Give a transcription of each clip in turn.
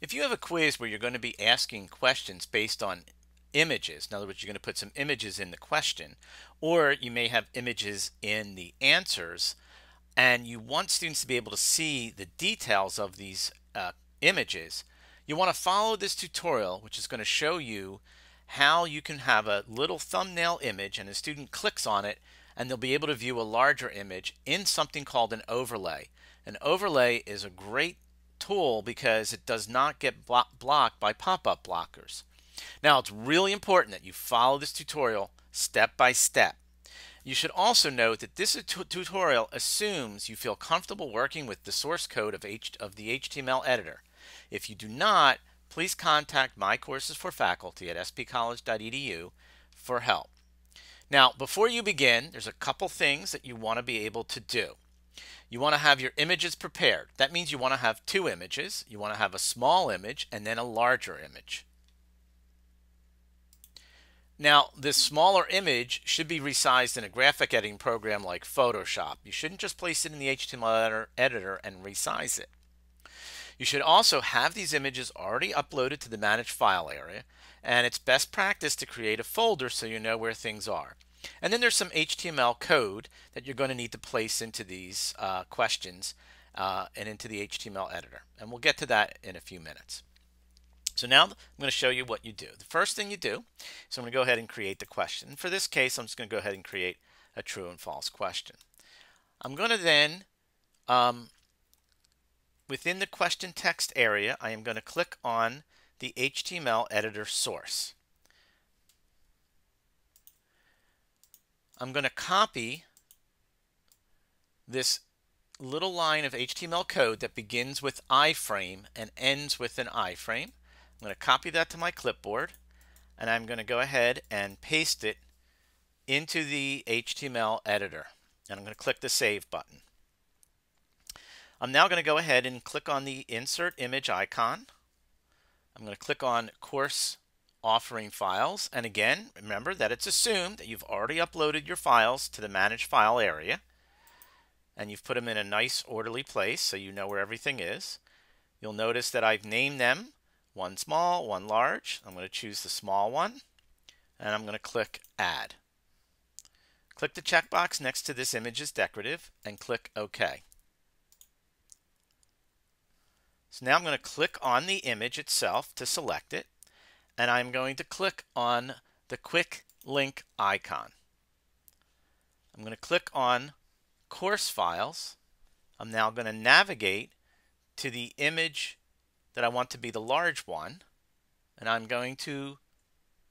If you have a quiz where you're going to be asking questions based on images, in other words, you're going to put some images in the question, or you may have images in the answers, and you want students to be able to see the details of these uh, images, you want to follow this tutorial, which is going to show you how you can have a little thumbnail image and a student clicks on it and they'll be able to view a larger image in something called an overlay. An overlay is a great tool because it does not get blo blocked by pop-up blockers. Now it's really important that you follow this tutorial step by step. You should also note that this tutorial assumes you feel comfortable working with the source code of, H of the HTML editor. If you do not, please contact My Courses for Faculty at spcollege.edu for help. Now, before you begin, there's a couple things that you want to be able to do. You want to have your images prepared. That means you want to have two images. You want to have a small image and then a larger image. Now, this smaller image should be resized in a graphic editing program like Photoshop. You shouldn't just place it in the HTML editor and resize it. You should also have these images already uploaded to the Manage File area, and it's best practice to create a folder so you know where things are. And then there's some HTML code that you're going to need to place into these uh, questions uh, and into the HTML editor. And we'll get to that in a few minutes. So now I'm going to show you what you do. The first thing you do is I'm going to go ahead and create the question. For this case, I'm just going to go ahead and create a true and false question. I'm going to then, um, within the question text area, I am going to click on the HTML editor source. I'm going to copy this little line of HTML code that begins with iframe and ends with an iframe. I'm going to copy that to my clipboard and I'm going to go ahead and paste it into the HTML editor. And I'm going to click the Save button. I'm now going to go ahead and click on the Insert Image icon. I'm going to click on Course offering files. And again, remember that it's assumed that you've already uploaded your files to the Manage File area. And you've put them in a nice orderly place so you know where everything is. You'll notice that I've named them one small, one large. I'm going to choose the small one. And I'm going to click Add. Click the checkbox next to this image is decorative and click OK. So now I'm going to click on the image itself to select it and I'm going to click on the quick link icon. I'm going to click on course files. I'm now going to navigate to the image that I want to be the large one and I'm going to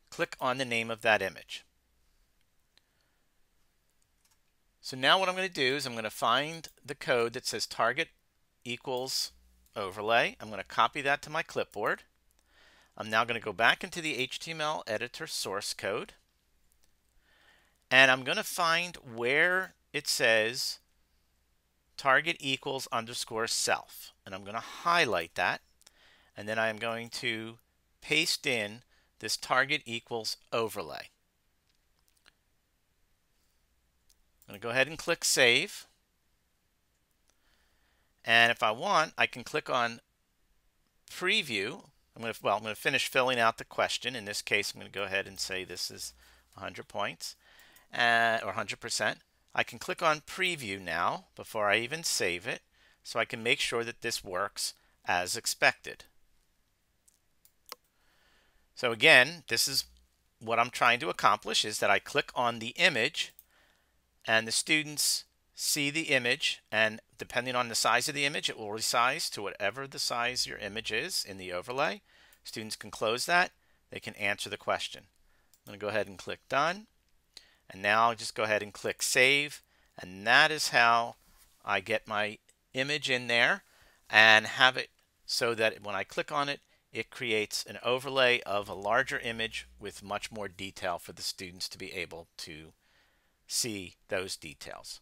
click on the name of that image. So now what I'm going to do is I'm going to find the code that says target equals overlay. I'm going to copy that to my clipboard. I'm now going to go back into the HTML editor source code and I'm going to find where it says target equals underscore self and I'm going to highlight that and then I'm going to paste in this target equals overlay. I'm going to go ahead and click save and if I want I can click on preview I'm going to, well, I'm going to finish filling out the question. In this case, I'm going to go ahead and say this is 100 points uh, or 100%. I can click on preview now before I even save it so I can make sure that this works as expected. So again, this is what I'm trying to accomplish is that I click on the image and the students see the image and depending on the size of the image it will resize to whatever the size your image is in the overlay. Students can close that. They can answer the question. I'm going to go ahead and click done and now I'll just go ahead and click save and that is how I get my image in there and have it so that when I click on it it creates an overlay of a larger image with much more detail for the students to be able to see those details.